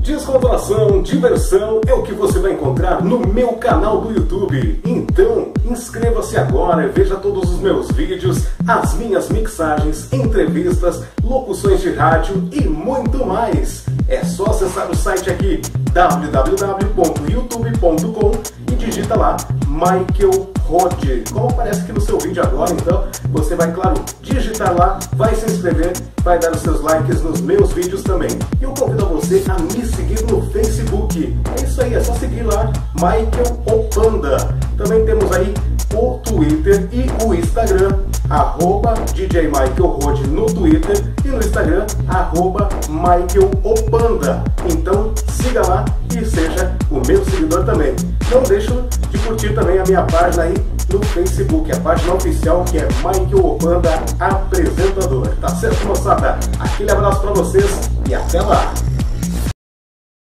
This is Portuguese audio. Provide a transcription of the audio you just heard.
Descontração, diversão é o que você vai encontrar no meu canal do YouTube. Então, inscreva-se agora e veja todos os meus vídeos, as minhas mixagens, entrevistas, locuções de rádio e muito mais. É só acessar o site aqui www.youtube.com e digita lá Michael Rode. Como aparece aqui no seu vídeo agora, então você vai, claro, digitar lá, vai se inscrever, vai dar os seus likes nos meus vídeos também. E eu convido você a me seguir no Facebook. É isso aí, é só seguir lá, Michael Opanda. Também temos aí o Twitter e o Instagram, arroba DJ Michael Rode no Twitter e no Instagram, arroba Michael Opanda. Então siga lá e seja o meu seguidor também. Não deixe de curtir também a minha página aí no Facebook, a página oficial que é Michael Opanda Apresentador. Tá certo, moçada? Aquele abraço para vocês e até lá!